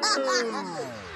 哈哈哈